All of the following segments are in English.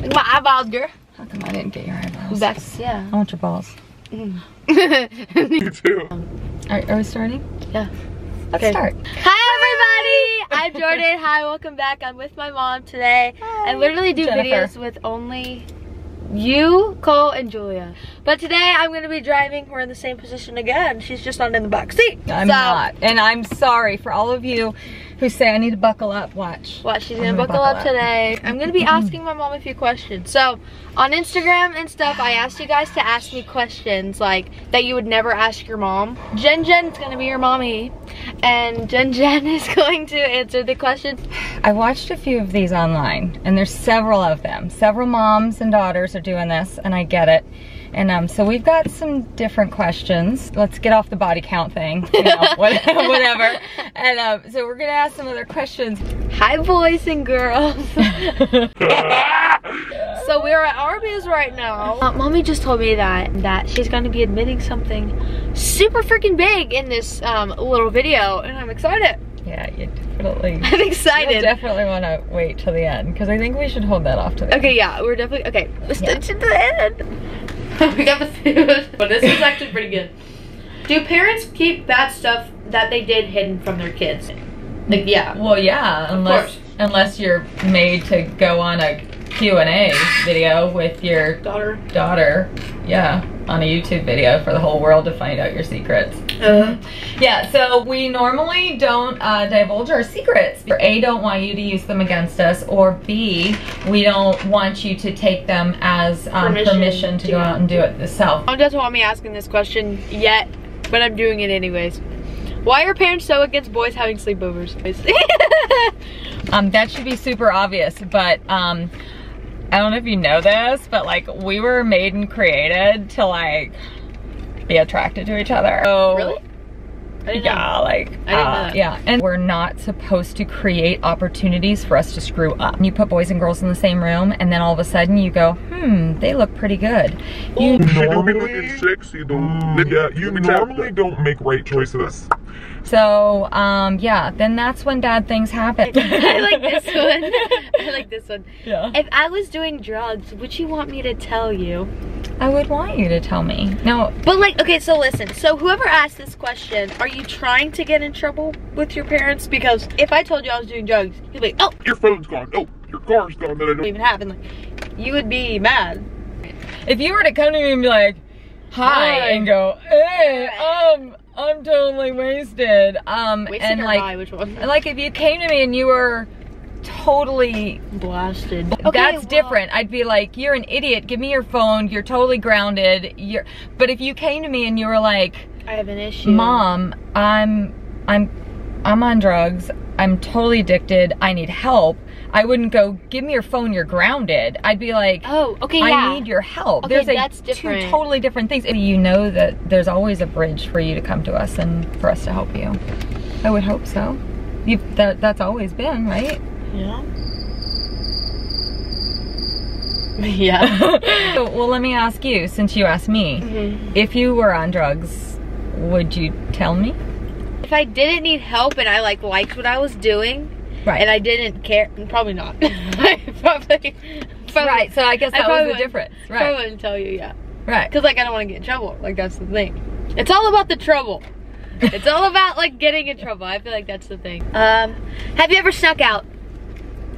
Look at my eyeballs, girl. How come I didn't get your eyebrows? That's, yeah. I want your balls. Mm. Me too. Are, are we starting? Yeah. Let's Okay. start. Hi everybody! I'm Jordan. Hi, welcome back. I'm with my mom today. I literally do Jennifer. videos with only you, Cole, and Julia. But today I'm gonna be driving. We're in the same position again. She's just not in the back seat. I'm So, not. And I'm sorry for all of you who say I need to buckle up. Watch. What she's gonna gonna buckle, buckle up up. today. I'm gonna be asking my mom a few questions. So on Instagram and stuff, I asked you guys to ask me questions like that you would never ask your mom. Jen Jen's gonna be your mommy, and Jen Jen is going to answer the questions. I watched a few of these online, and there's several of them. Several moms and daughters are doing this, and I get it. And um, so we've got some different questions. Let's get off the body count thing, you know, whatever. And um, so we're gonna ask some other questions. Hi, boys and girls. so we're at Arby's right now. Uh, Mommy just told me that that she's going to be admitting something super freaking big in this um, little video, and I'm excited. Yeah, you definitely. I'm You excited. definitely want to wait till the end because I think we should hold that off to the end Okay, yeah, we're definitely okay. Let's Yeah. to the end. we got the food, but this is actually pretty good. Do parents keep bad stuff that they did hidden from their kids? Like, yeah. Well, yeah, unless course. unless you're made to go on a Q&A video with your Daughter. daughter, yeah, on a YouTube video for the whole world to find out your secrets. Uh, Yeah, so we normally don't uh, divulge our secrets. A, don't want you to use them against us, or B, we don't want you to take them as um, Permission permission, to to go go. out and do it yourself. Mom doesn't want me asking this question yet, but I'm doing it anyways. Why are parents so against boys having sleepovers? Um, that should be super obvious, but um, I don't know if you know this, but like we were made and created to like be attracted to each other. So, really? I didn't Yeah, know. like, I didn't uh, that. yeah. And we're not supposed to create opportunities for us to screw up. You put boys and girls in the same room, and then all of a sudden you go, hmm, they look pretty good. You Normally, sexy though. Yeah, you normally don't make right choices. So, um, yeah, then that's when bad things happen. I like this one. I like this one. Yeah. If I was doing drugs, would you want me to tell you? I would want you to tell me. No, But like, okay, so listen. So whoever asked this question, are you trying to get in trouble with your parents? Because if I told you I was doing drugs, you'd be like, oh, Your phone's gone. Oh, your car's gone. That I don't even happened? Like, you would be mad. if you were to come to me and be like, hi, Hi. and go, hey, um, I'm totally wasted. Um, Wasted and like, high, which one? like if you came to me and you were totally Blasted. that's different. I'd be like, you're an idiot. Give me your phone. You're totally grounded. You're but if you came to me and you were like, I have an issue. "Mom, I'm I'm I'm on drugs. I'm totally addicted. I need help." I wouldn't go, "Give me your phone. You're grounded." I'd be like, Oh, okay, yeah. I need your help. Okay, there's a that's different. two totally different things. And you know that there's always a bridge for you to come to us and for us to help you. I would hope so. You that that's always been, right? Yeah. yeah. So, well, let me ask you, since you asked me, Mhm. if you were on drugs, would you tell me? If I didn't need help and I like liked what I was doing, Right. and I didn't care, probably not. Probably, probably, right. So I guess I that probably was the difference. Probably wouldn't tell you, yeah. Right. Cause like I don't want to get in trouble. Like that's the thing. It's all about the trouble. it's all about like getting in trouble. I feel like that's the thing. Um, have you ever snuck out?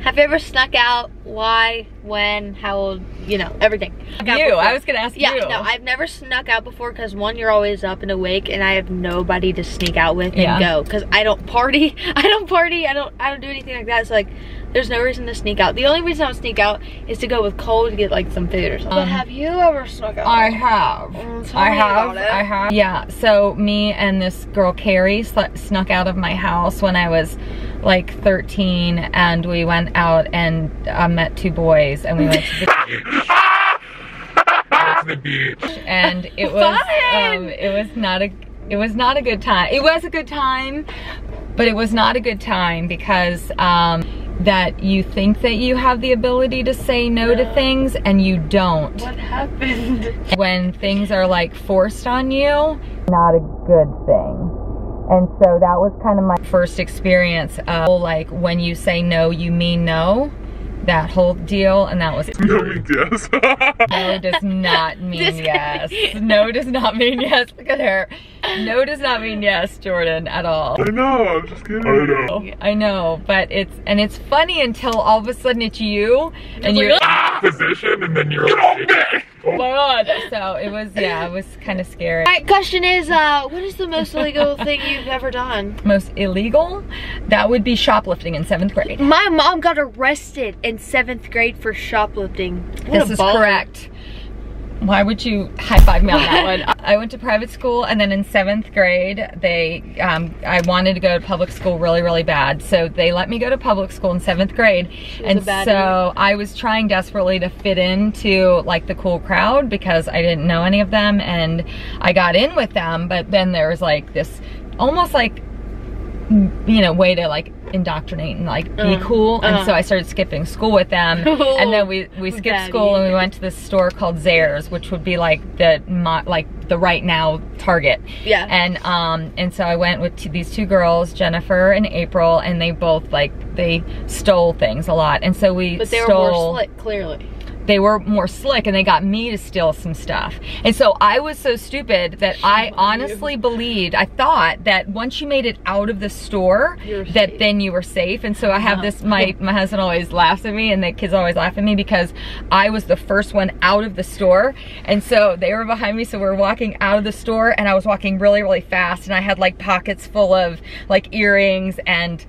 Have you ever snuck out? Why? When? How old? You know everything. You. I was gonna ask Yeah, you. Yeah, no, I've never snuck out before because one, you're always up and awake, and I have nobody to sneak out with Yeah. and go because I don't party. I don't party. I don't. I don't do anything like that. So like, there's no reason to sneak out. The only reason I would sneak out is to go with Cole to get like some food or something. Um, but have you ever snuck out? I have. Mm, tell I me have. about it. I have. Yeah. So me and this girl Carrie sl- snuck out of my house when I was like 13, and we went out and uh, met two boys, and we went to the That's the bitch. and it was um, it was not a it was not a good time. It was a good time, but it was not a good time because um, that you think that you have the ability to say no to things and you don't. What happened? When things are like forced on you, not a good thing. And so that was kind of my first experience of like when you say no, you mean no. that whole deal, and that was No means yes. no does not mean yes. No does not mean yes. Look at her. No does not mean yes, Jordan, at all. I know, I'm just kidding. I know. I know, but it's and it's funny until all of a sudden it's you and you're Position and then you're like, oh my god. So it was yeah, it was kind of scary. All right, question is, uh, what is the most illegal thing you've ever done? Most illegal? That would be shoplifting in seventh grade. My mom got arrested in seventh grade for shoplifting. What This is baller. correct. Why would you high five me on that one? I went to private school and then in seventh grade, they, um, I wanted to go to public school really, really bad. So they let me go to public school in seventh grade. And so I was trying desperately to fit into like the cool crowd because I didn't know any of them and I got in with them. But then there was like this almost like you know, way to like indoctrinate and like be Uh, cool. And uh. so I started skipping school with them. and then we, we skipped Bad school and we went to this store called Zayre's, which would be like the like the right now Target. Yeah. And um and so I went with these two girls, Jennifer and April, and they both like they stole things a lot. And so we But they were stole more slick, clearly. They were more slick and they got me to steal some stuff. And so I was so stupid that I on honestly believed, I thought that once you made it out of the store, that safe. then you were safe. And so I have Uh-huh. this, my, my husband always laughs at me and the kids always laugh at me because I was the first one out of the store. And so they were behind me. So we were walking out of the store and I was walking really, really fast. And I had like pockets full of like earrings and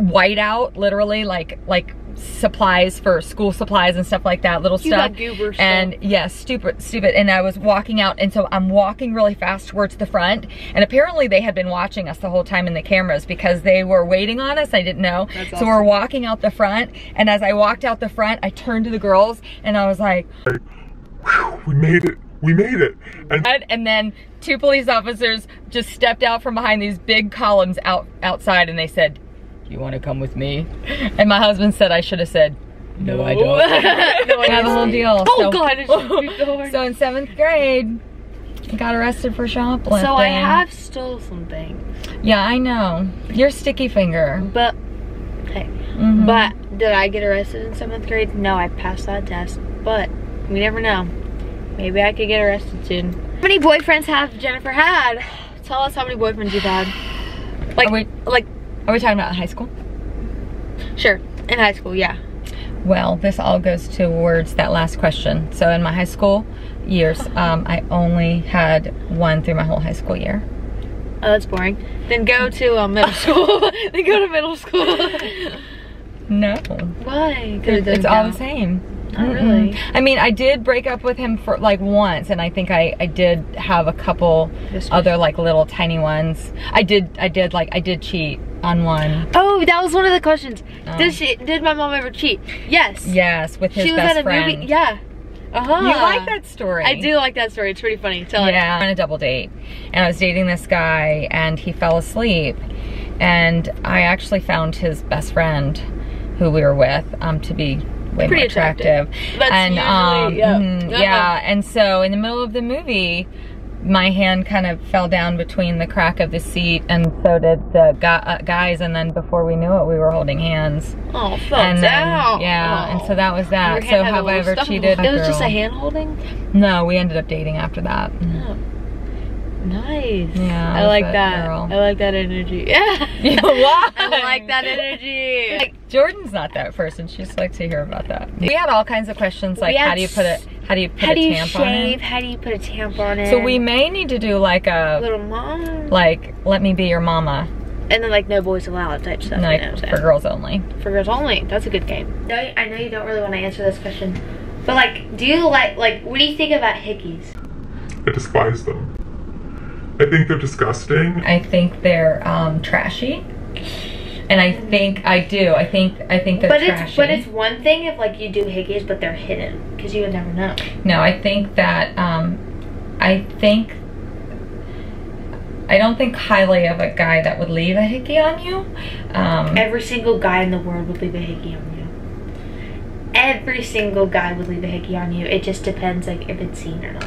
whiteout, literally like, like supplies for school supplies and stuff like that, little You stuff. got goober. And yes, stupid, stupid. And I was walking out, and so I'm walking really fast towards the front. And apparently, they had been watching us the whole time in the cameras because they were waiting on us. I didn't know. That's so awesome. we're walking out the front, and as I walked out the front, I turned to the girls and I was like, we made it. We made it. And and then two police officers just stepped out from behind these big columns out outside, and they said, "You want to come with me?" And my husband said I should have said, "No, I don't." no, I Yeah, the whole deal. Oh So- God! I just beat the horn. So in seventh grade, I got arrested for shoplifting. So I have stole something, Yeah, I know. Your sticky finger. but hey, Mhm. but did I get arrested in seventh grade? No, I passed that test. But we never know. Maybe I could get arrested soon. How many boyfriends have Jennifer had? Tell us how many boyfriends you've had. Like, like, Are we talking about high school? sure, in high school, yeah. Well, this all goes towards that last question. So in my high school years, um, I only had one through my whole high school year. Oh, that's boring. Then go to um, middle school. then go to middle school. No. Why? it It's doesn't all the same. Not really. Mm-mm. I mean, I did break up with him for like once, and I think I, I did have a couple other like little tiny ones. I did I did like I did cheat on one. Oh, that was one of the questions. Oh. Did she? Did my mom ever cheat? Yes. Yes, with his she was best at a friend. movie. Yeah. Uh huh. You like that story? I do like that story. It's pretty funny. Tell it. yeah, on a double date, and I was dating this guy, and he fell asleep, and I actually found his best friend, who we were with, um, to be way Pretty more attractive. attractive. That's and usually- um, yeah. mhm, Uh-huh. yeah, and so in the middle of the movie. My hand kind of fell down between the crack of the seat, and so did the uh, guys. And then before we knew it, we were holding hands. Oh, fell and then, down. yeah, and so that was that. So have I ever cheated? It was just a Girl. hand holding. No, we ended up dating after that. Oh. Nice. Yeah, I like that that. girl. I like that energy. Yeah. Yeah, why? I like that energy. Like Jordan's not that person. She just likes to hear about that. We had all kinds of questions like how do you put it? How do you put How a do you tampon shave? in? How do you put a tampon in? So we may need to do like a little mom, like let me be your mama, and then like no boys allowed type stuff. like you know what I'm for girls only. For girls only. That's a good game. I know you don't really want to answer this question, but like, do you like like what do you think about hickeys? I despise them. I think they're disgusting. I think they're um, trashy, and I think I do. I think I think they're But trashy. it's but it's one thing if like you do hickeys, but they're hidden because you would never know. No, I think that um, I think I don't think highly of a guy that would leave a hickey on you. Um, Every single guy in the world would leave a hickey on you. Every single guy would leave a hickey on you. It just depends like if it's seen or not.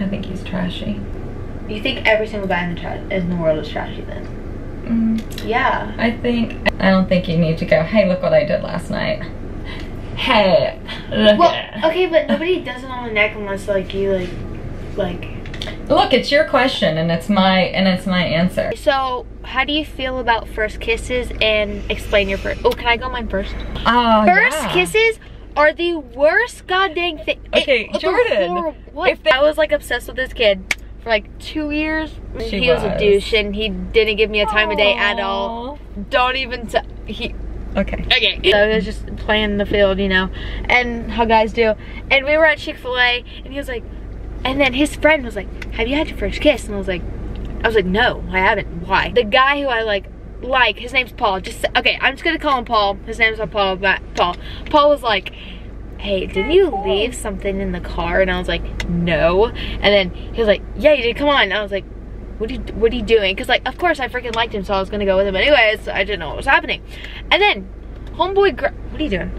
I think he's trashy. You think every single guy in the tra- in the world is trashy then? Mm, Yeah. I think I don't think you need to go. Hey, look what I did last night. Hey, look Well, at it. okay, but nobody does it on the neck unless like you like, like. Look, it's your question and it's my and it's my answer. So, how do you feel about first kisses? And explain your first. Oh, can I go mine first? Oh, First yeah. kisses are the worst goddamn thing. Okay, Jordan, What? if they- I was like obsessed with this kid for like two years. She he was. a douche and he didn't give me a time of day at all. Don't even. He. Okay. Okay. So he was just playing in the field, you know, and how guys do. And we were at Chick Fil A, and he was like, and then his friend was like, "Have you had your first kiss?" And I was like, I was like, "No, I haven't. Why?" The guy who I like, like, his name's Paul. Just okay, I'm just gonna call him Paul. His name's not Paul, but Paul. Paul was like, "Hey, didn't you leave something in the car?" And I was like, "No." And then he was like, "Yeah, you did. Come on." And I was like. What are you, what are you doing? Because like, of course, I freaking liked him, so I was gonna go with him anyways. I didn't know what was happening. And then, homeboy, what are you doing?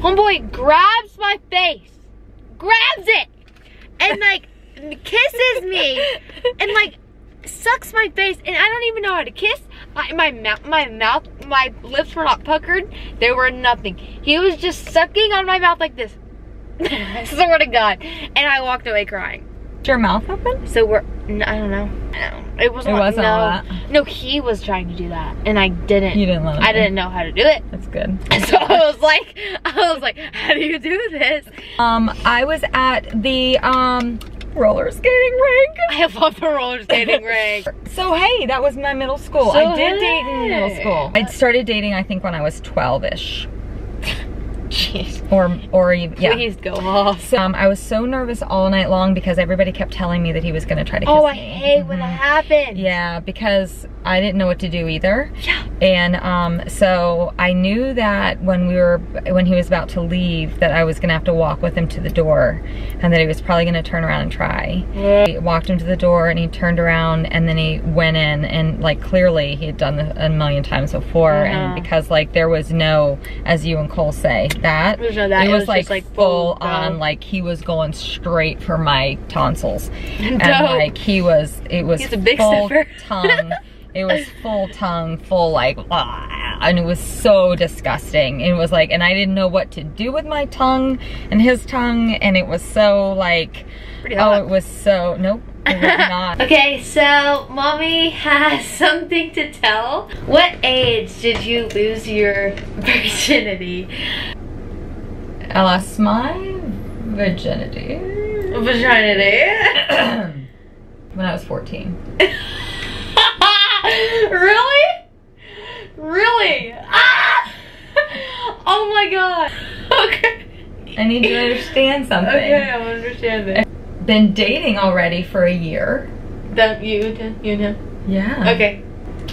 Homeboy grabs my face, grabs it, and like kisses me, and like sucks my face, and I don't even know how to kiss. I, my mouth, my mouth, my lips were not puckered. They were nothing. He was just sucking on my mouth like this. I swear to God, and I walked away crying. Your mouth open? So we're, I don't know. No, it wasn't. It wasn't no, that. no, he was trying to do that, and I didn't. You didn't I didn't know how to do it. That's good. So I was like, I was like, how do you do this? Um, I was at the um roller skating rink. I love the roller skating rink. So hey, that was my middle school. So I did date in middle school. I started dating I think when I was 12ish. Jeez, Or or even yeah. please go off. Um, I was so nervous all night long because everybody kept telling me that he was going to try to kiss Oh, I me. hate when that happens. Yeah, because I didn't know what to do either. Yeah. And um, so I knew that when we were when he was about to leave that I was gonna have to walk with him to the door and that he was probably gonna turn around and try. I walked him to the door and he turned around and then he went in and like clearly he had done this a million times before Uh-huh. and because like there was no, as you and Cole say, that There's no that. it It was, was like, like, full full on like he was going straight for my tonsils. And like he was it was He's a big full sniffer. tongue. It was full tongue, full like, ah, and it was so disgusting. It was like, and I didn't know what to do with my tongue and his tongue, and it was so like, oh, it was so nope, it was not. Okay, so mommy has something to tell. What age did you lose your virginity? I lost my virginity Virginity? when I was 14. really? Really? Ah! Oh my god. Okay. I need you to understand something. Okay, I'm understanding. Been dating already for a year. Don't you? You and him? Yeah. Okay.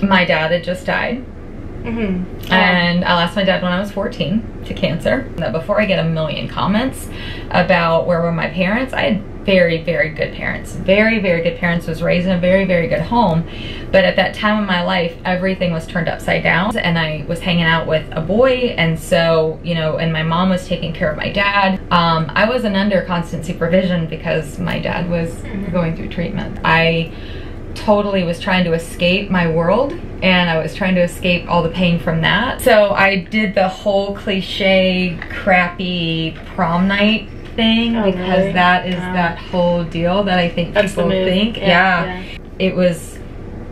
My dad had just died. Mm-hmm. And I lost my dad when I was 14 to cancer. Now, before I get a million comments about where were my parents, I had very, very good parents. Very, very good parents. Was raised in a very, very good home. But at that time of my life, everything was turned upside down. And I was hanging out with a boy. And so, you know, and my mom was taking care of my dad. Um, I wasn't under constant supervision because my dad was going through treatment. I totally was trying to escape my world and I was trying to escape all the pain from that. So I did the whole cliche crappy prom night thing Oh, because really? that is Wow. that whole deal that I think That's people think. Yeah, Yeah, It was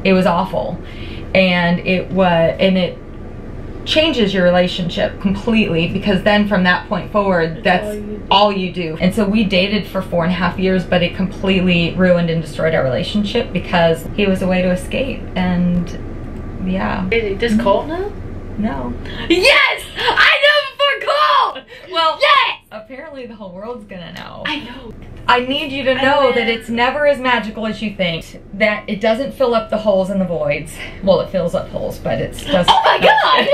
it was awful. And it was and it changes your relationship completely because then from that point forward that's all you do. all you do. And so we dated for four and a half years, but it completely ruined and destroyed our relationship because he was a way to escape. And yeah, Does Cole know? no. Yes! I know before Cole! Well, Yes! apparently the whole world's gonna know. I know. I need you to know that it's never as magical as you think. That it doesn't fill up the holes and the voids. Well, it fills up holes, but it's doesn't. Oh my god!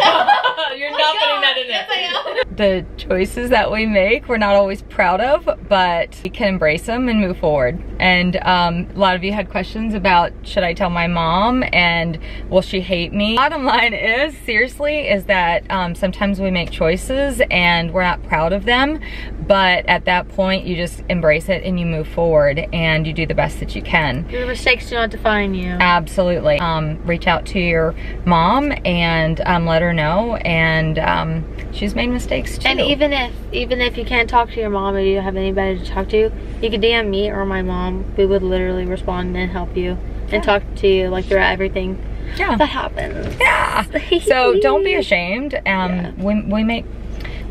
You're Oh my not putting God. that in Yes, I am. The choices that we make we're not always proud of but we can embrace them and move forward and um, a lot of you had questions about should i tell my mom and will she hate me bottom line is seriously is that um, sometimes we make choices and we're not proud of them But at that point, you just embrace it and you move forward and you do the best that you can. Your mistakes do not define you. Absolutely. Um, reach out to your mom and um, let her know. And um, she's made mistakes too. And even if even if you can't talk to your mom or you don't have anybody to talk to, you can DM me or my mom. We would literally respond and help you and Yeah. talk to you like throughout everything yeah. that happens. Yeah. So don't be ashamed. Um, Yeah. we, we make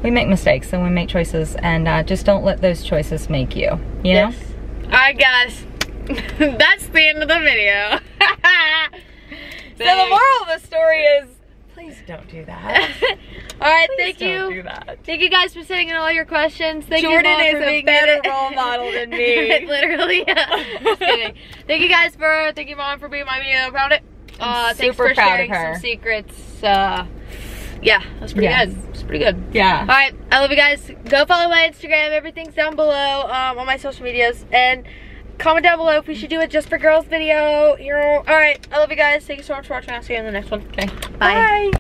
we make mistakes and we make choices, and uh, just don't let those choices make you. You know. Yes. Alright guys. That's the end of the video. So the moral of the story is, please don't do that. Alright, Please thank don't you. do that. Thank you guys for sending in all your questions. Thank Jordan you is for a being better role model than me. Literally. Just kidding. Thank you guys for thank you mom for being my video about it. Uh, thanks for sharing some secrets. Uh, yeah, that's pretty Yes. good. It's pretty good. Yeah. All right, I love you guys. Go follow my Instagram. Everything's down below um, on my social medias and comment down below if we should do a just for girls video. You know. All right, I love you guys. Thank you so much for watching. I'll see you in the next one. Okay. Bye.